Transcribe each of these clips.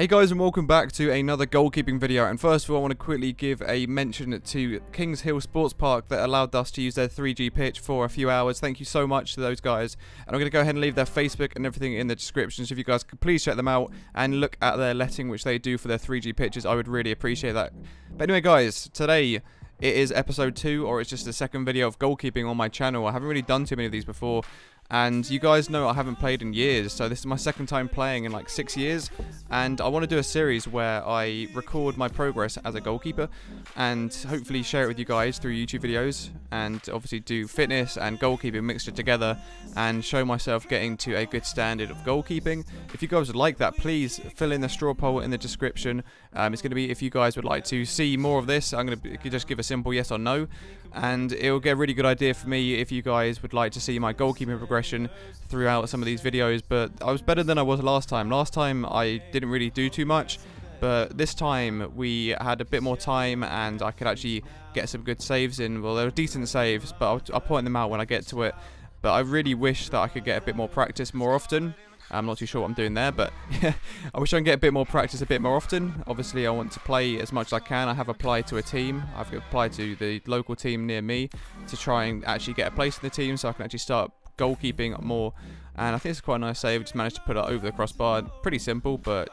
Hey guys and welcome back to another goalkeeping video and first of all I want to quickly give a mention to Kings Hill Sports Park that allowed us to use their 3G pitch for a few hours. Thank you so much to those guys and I'm going to go ahead and leave their Facebook and everything in the description so if you guys could please check them out and look at their letting which they do for their 3G pitches I would really appreciate that. But anyway guys, today it is episode 2 or it's just the second video of goalkeeping on my channel. I haven't really done too many of these before and you guys know I haven't played in years so this is my second time playing in like six years. And I want to do a series where I record my progress as a goalkeeper and hopefully share it with you guys through YouTube videos and obviously do fitness and goalkeeping mixture together and show myself getting to a good standard of goalkeeping. If you guys would like that please fill in the straw poll in the description. Um, it's going to be if you guys would like to see more of this I'm going to just give a simple yes or no and it'll get a really good idea for me if you guys would like to see my goalkeeping progression throughout some of these videos but I was better than I was last time. Last time I didn't really do too much but this time we had a bit more time and I could actually get some good saves in. Well they were decent saves but I'll, I'll point them out when I get to it. But I really wish that I could get a bit more practice more often I'm not too sure what I'm doing there, but I wish I can get a bit more practice a bit more often. Obviously, I want to play as much as I can. I have applied to a team. I've applied to the local team near me to try and actually get a place in the team so I can actually start goalkeeping more. And I think it's quite a nice save. Just managed to put it over the crossbar. Pretty simple, but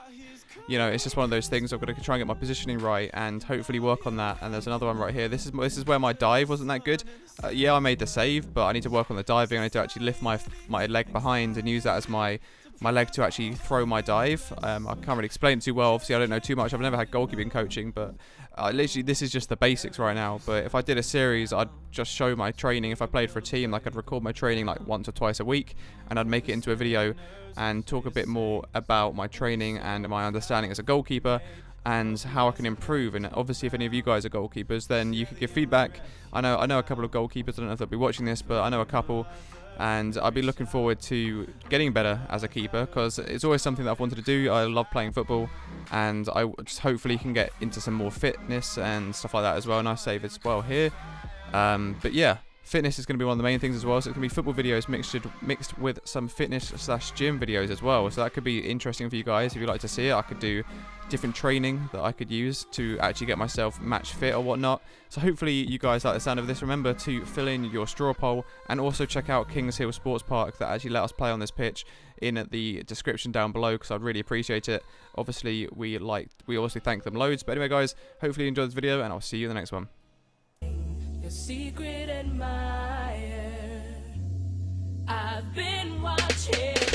you know, it's just one of those things. I've got to try and get my positioning right and hopefully work on that. And there's another one right here. This is this is where my dive wasn't that good. Uh, yeah, I made the save, but I need to work on the diving. I need to actually lift my my leg behind and use that as my my leg to actually throw my dive. Um, I can't really explain it too well. Obviously, I don't know too much. I've never had goalkeeping coaching, but uh, literally this is just the basics right now. But if I did a series, I'd just show my training. If I played for a team, like I'd record my training like once or twice a week, and I'd make it into a video and talk a bit more about my training and my understanding as a goalkeeper and how I can improve. And obviously, if any of you guys are goalkeepers, then you could give feedback. I know I know a couple of goalkeepers. I don't know if they'll be watching this, but I know a couple and I'll be looking forward to getting better as a keeper because it's always something that I've wanted to do. I love playing football, and I just hopefully can get into some more fitness and stuff like that as well. Nice save as well here. Um, but yeah, fitness is going to be one of the main things as well. So it's going to be football videos mixed mixed with some fitness slash gym videos as well. So that could be interesting for you guys if you'd like to see it. I could do different training that I could use to actually get myself match fit or whatnot. So hopefully you guys like the sound of this. Remember to fill in your straw poll and also check out Kings Hill Sports Park that actually let us play on this pitch in the description down below because I'd really appreciate it. Obviously we like we obviously thank them loads. But anyway guys, hopefully you enjoyed this video and I'll see you in the next one your secret admirer. I've been watching.